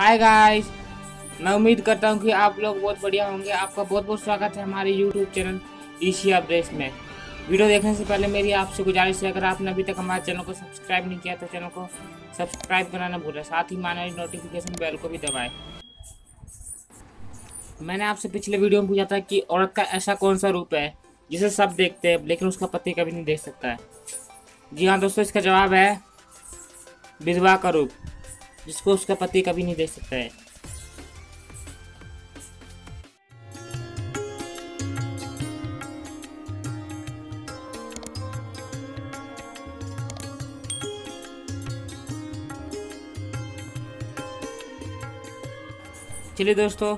Hi guys मैं उम्मीद करता हूँ कि आप लोग बहुत बढ़िया होंगे। आपका बहुत बहुत स्वागत है हमारे यूट्यूब चैनल ईशिया ब्रेस में। वीडियो देखने से पहले मेरी आपसे गुजारिश है, अगर आपने अभी तक हमारे चैनल को सब्सक्राइब नहीं किया तो चैनल को सब्सक्राइब करना न भूलें। साथ ही माने नोटिफिकेशन बेल को भी दबाएँ। मैंने आपसे पिछले वीडियो में पूछा था कि औरत का ऐसा कौन सा रूप है, जिसे सब देखते हैं, लेकिन उसका पति कभी नहीं देख सकता है। जी हाँ दोस्तों, इसका जवाब है, विधवा का रूप। जिसको उसका पति कभी नहीं देख सकता है। चलिए दोस्तों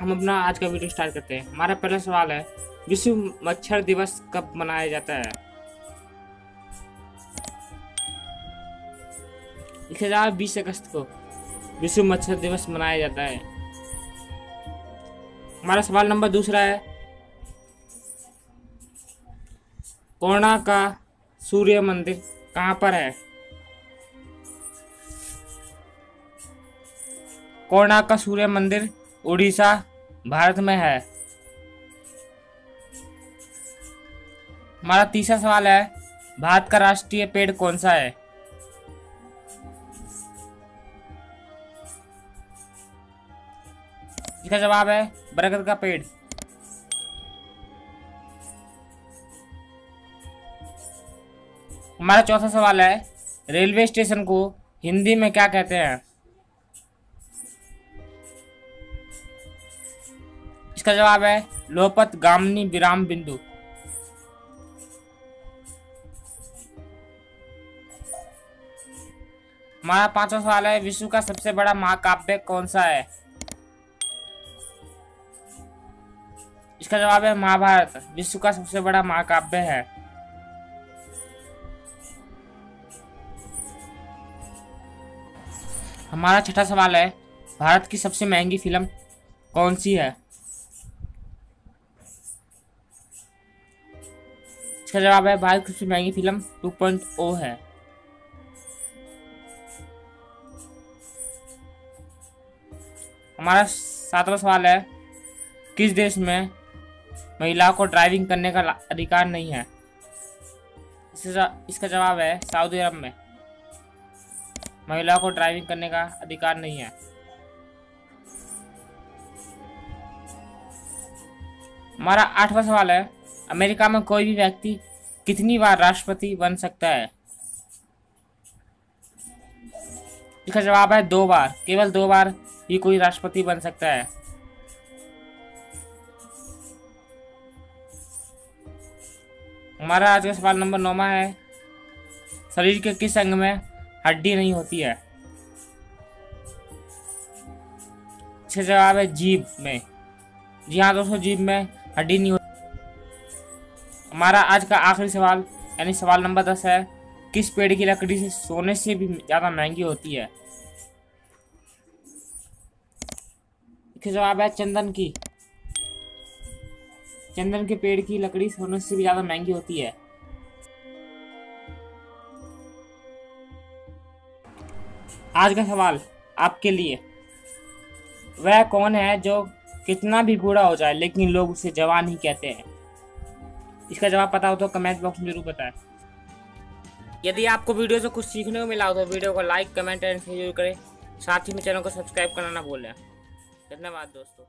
हम अपना आज का वीडियो स्टार्ट करते हैं। हमारा पहला सवाल है, विश्व मच्छर दिवस कब मनाया जाता है? इसके अलावा बीस अगस्त को विश्व मच्छर दिवस मनाया जाता है। हमारा सवाल नंबर दूसरा है कोणा का सूर्य मंदिर कहाँ पर है? कोणार्क का सूर्य मंदिर उड़ीसा, भारत में है। हमारा तीसरा सवाल है, भारत का राष्ट्रीय पेड़ कौन सा है? इसका जवाब है, बरगद का पेड़। हमारा चौथा सवाल है, रेलवे स्टेशन को हिंदी में क्या कहते हैं? इसका जवाब है, लोपत गामनी विराम बिंदु। हमारा पांचवा सवाल है, विश्व का सबसे बड़ा महाकाव्य कौन सा है? इसका जवाब है महाभारत। विश्व का सबसे बड़ा महाकाव्य है। हमारा छठा सवाल है, भारत की सबसे महँगी फ़िल्म कौन सी है? इसका जवाब है, भारत की सबसे महँगी फ़िल्म 2.0 है। हमारा सातवां सवाल है, किस देश में महिलाओं को ड्राइविंग करने का अधिकार नहीं है। इसका जवाब है सऊदी अरब में। महिलाओं को ड्राइविंग करने का अधिकार नहीं है। हमारा आठवां सवाल है, अमेरिका में कोई भी व्यक्ति कितनी बार राष्ट्रपति बन सकता है? इसका जवाब है दो बार। केवल दो बार ही कोई राष्ट्रपति बन सकता है। हमारा आज का सवाल नंबर नौवा है। शरीर के किस अंग में हड्डी नहीं होती है? इसका जवाब है जीभ में। जी हाँ दोस्तों, जीभ में हड्डी नहीं होती। हमारा आज का आखिरी सवाल, यानी सवाल नंबर दस है, किस पेड़ की लकड़ी से सोने से भी ज़्यादा महँगी होती है? इसका जवाब है चंदन की। चंदन के पेड़ की लकड़ी सोने से भी ज़्यादा महँगी होती है। आज का सवाल आपके लिए। वह कौन है जो कितना भी बूढ़ा हो जाए, लेकिन लोग उसे जवान ही कहते हैं? इसका जवाब पता हो तो कमेंट बॉक्स में ज़रूर बताएँ। यदि आपको वीडियो से कुछ सीखने को मिला हो तो वीडियो को लाइक कमेंट एंड शेयर करें। साथ ही में चैनल को सब्सक्राइब करना ना भूलें। धन्यवाद दोस्तों।